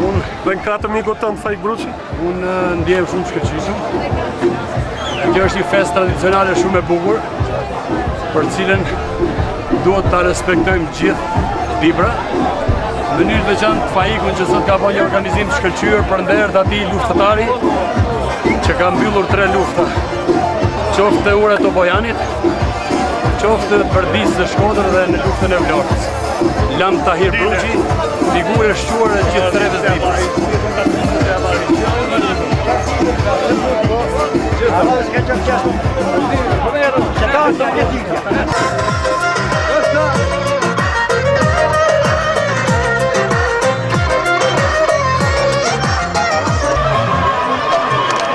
Unë dhe në krah të mikut tonë Faik Bruçi? Unë ndjehem shumë shkëlqyeshëm. E kjo është një fest tradicionale shumë e bukur, për cilën duhet ta respektojmë gjithë Dibra. Në mënyrë të veçantë Faikun që sot ka bo një organizim të shkëlqyer për nder të atij luftëtari që ka mbyllur tre lufta. Qoftë te Ura e Topojanit, Qoftë Bërdicë në Shkodër dhe në luftën e Vlorës. Lam Tahir Bruçi, figurë e shquar e gjithë trevës Dibër.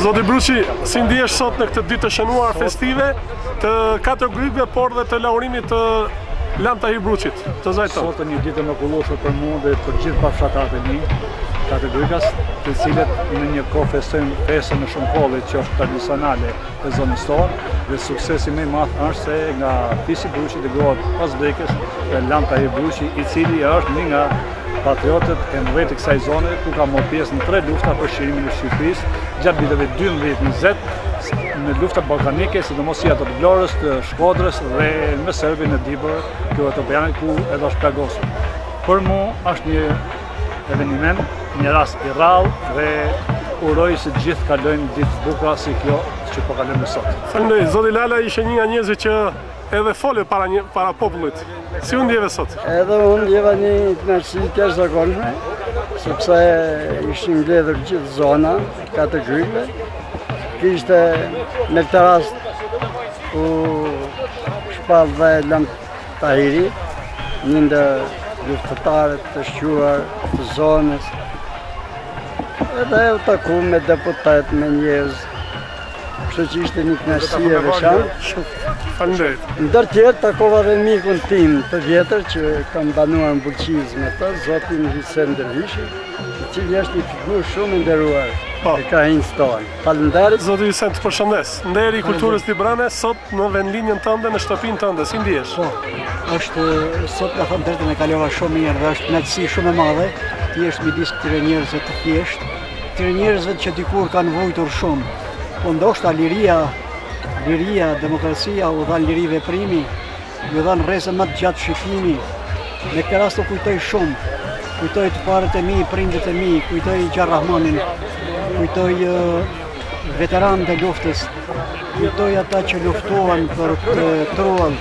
Zoti Bruçi, si ndihesh sot në këtë ditë të shënuar festive të katër grykëve, por dhe të laurimit të Lam Tahir Bruçit, të zonës tonë? Sot një ditë e mrekullueshme për mua dhe për gjithë bashkëfshatarët e mi, katërgrykas, të cilët në një kohë festojnë festën e Shën Kollit që është tradicionale e zonës tonë dhe suksesi më i madh është se nga fisi Bruçi dekorohet pas vdekjes Lam Tahir Bruçi, i cili është një nga patriotët e mëdhenj të kësaj zone ku ka marrë pjesë në tre lufta për çlirimin e Shqipërisë gjatë viteve 12-20 në luftat ballkanike, sidomos si ato të Vlorës, të Shkodrës dhe me Serbin në Dibër, te Ura e Topojanit, ku edhe është plagosur. Për mu është një eveniment, një rast i rrallë dhe uroj që gjithë të kalojnë ditë të bukra si kjo që po kalojmë ne sot. Faleminderit, zoti Lala, ishe një nga njerëzit që Edhe fole para një para popullit. Si u ndjeve sot? Edhe unë ndjeva një kënaqësi të jashtëzakonshme, sepse ishim mbledhur gjithë zona katër grykëve. Kështu, me këtë rast u shpall dhe Lam Tahiri, një ndër luftëtarët të shquar të zonës, edhe u takum me deputetë, me njerëz, Kështu që ishte një kënaqësi e veçantë. Faleminderit. Ndër të tjerë takova dhe mikun tim të vjetër që kam banuar në Bulqizë me të, zotin Hysen Dervishi, i cili është një figurë shumë e nderuar po e krahinës tonë. Faleminderit. Zoti Hysen të përshëndes. Nderi i kulturës dibrane sot në vendlindjen tënde, në shtëpinë tënde, si ndihesh? Po. Është sot ta thom të drejtën e kalova shumë mirë dhe është kënaqësi shumë e madhe të jesh midis këtyre njerëzve të thjeshtë, Këtyre njerëzve që dikur kanë vuajtur shumë, po ndoshta liria, liria, demokracia u dha liri veprimi, ju dha një rreze më të gjatë shikimi. Me këtë rast u kujtoj shumë, kujtoj të parët e mi, prindët e mi, kujtoj Gjarë Rahmanin, kujtoj veteranët e luftës, kujtoj ata që luftuan për këtë truall,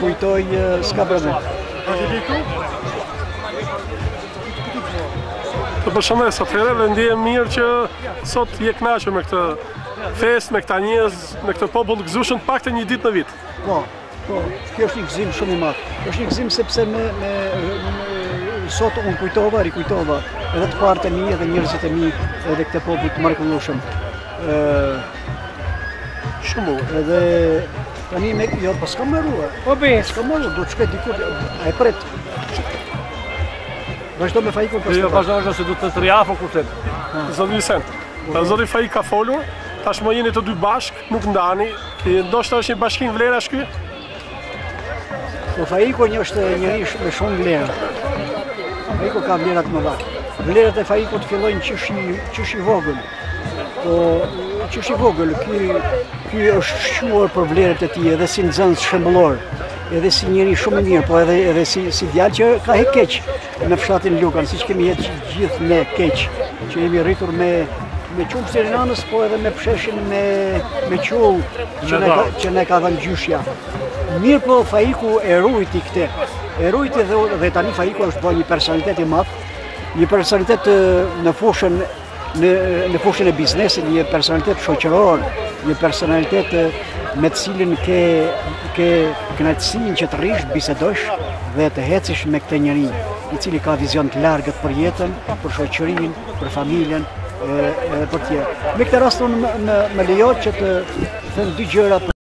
kujtoj s'ka përme. Të përshëndes atëherë dhe ndihem mirë që sot je kënaqur me këtë festë, me këta njerëz, me këtë popull të gëzueshëm paktën një ditë në vit. Po, po, kjo është një gëzim shumë i madh. Është një gëzim sepse me, me, sot unë kujtova, rikujtova edhe të parët e mi, edhe njerëzit e mi, edhe këtë popull të mrekullueshëm. Shumë bukur. Edhe tani me jo pas s'kam mbaruar. Po be, s'kam mbaruar, do të shkoj diku. Ai pret. Vazhdo me Faikun pastaj. Jo, vazhdo vazhdo se do të të rri afër kurse. Zoti Vicent. Ta zoti Faik ka folur, tashmë jeni të dy bashkë, nuk ndaheni. Ndoshta është një bashkim vlerash ky. Po Faiku një është njeri me shumë vlera. Faiku ka vlera të mëdha. Vlerat e Faikut fillojnë qysh i, qysh i vogël. Po, qysh i vogël, ky, ky është shquar për vlerat e tij edhe si nxënës shembullor, edhe si njeri shumë i mirë, po edhe, edhe si, si djalë që ka hek keq. Në fshatin Lukan, siç kemi jetu gjithë ne keq, që jemi rritur me me qumështin e nënës, po edhe me përsheshin me, me qull që, na e ka, që na e ka dhënë gjyshja. Mirëpo Faiku e ruajti këtë, e ruajti dhe, dhe tani Faiku është bërë një personalitet i madh, një personalitet në fushën Në, në fushën e biznesit, një personalitet shoqëror, një personalitet me të cilin ke, ke kënaqësinë që të rrish, bisedosh dhe të hecësh me këtë njeri, i cili ka vizion të largët për jetën, për shoqërinë, për familjen, e, e për të tjerë. Me këtë rast unë më, më, më lejo që të them dy gjëra për